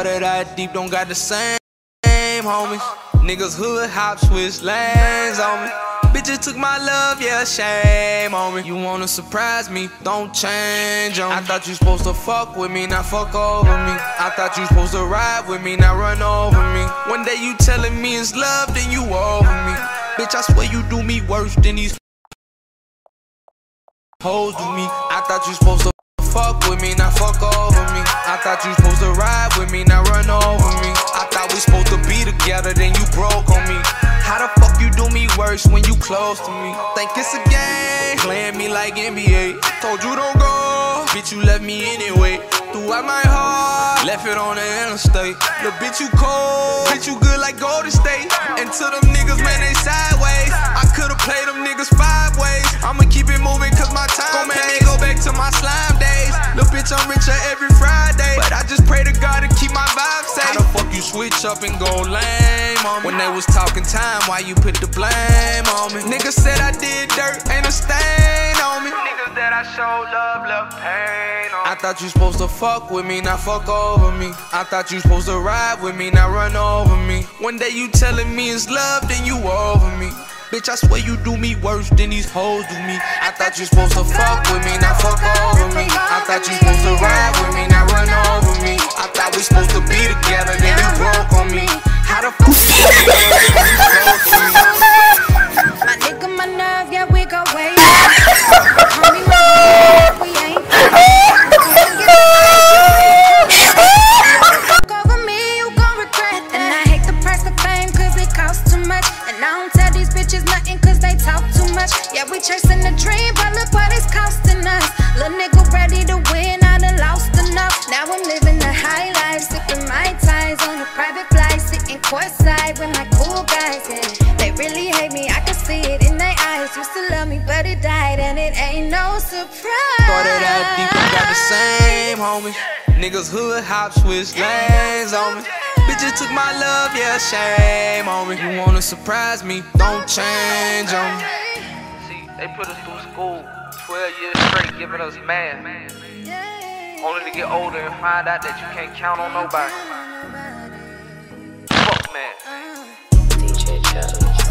Started out deep, don't got the same homies. Niggas hood hop, switch lanes on me. Bitches took my love, yeah, shame on me. You wanna surprise me, don't change on me. I thought you supposed to fuck with me, not fuck over me. I thought you supposed to ride with me, not run over me. One day you telling me it's love, then you over me. Bitch, I swear you do me worse than these hoes do me. I thought you supposed to fuck with me, not fuck over me. I thought you supposed to ride with me, not run over me. I thought we supposed to be together, then you broke on me. How the fuck you do me worse when you close to me? Think it's a game, playing me like NBA. Told you don't go, bitch you left me anyway. Threw out my heart, left it on the interstate. The bitch you cold, bitch you good like Golden State. And to them niggas, man, they sideways. I you switch up and go lame on me? When they was talking time, why you put the blame on me? Niggas said I did dirt, ain't a stain on me. Niggas that I showed love, left pain on me. I thought you supposed to fuck with me, not fuck over me. I thought you supposed to ride with me, not run over me. One day you telling me it's love, then you over me. Bitch, I swear you do me worse than these hoes do me. I thought you supposed to fuck with me, not fuck over me. I thought you supposed to ride bitches nothing, cause they talk too much. Yeah, we chasing the dream, but look what it's costing us. Little nigga ready to win, I done lost enough. Now I'm living the high life, sipping Mai Tais on a private flight, sitting courtside with my cool guys. Yeah, they really hate me, I can see it in their eyes. Used to love me, but it died, and it ain't no surprise. Started out deep, don't got the same homies. Niggas hood hop, switch lanes on me just took my love, yeah, shame on me. You wanna surprise me, don't change on me. See, they put us through school 12 years straight, giving us math. Only to get older and find out that you can't count on nobody. Fuck math.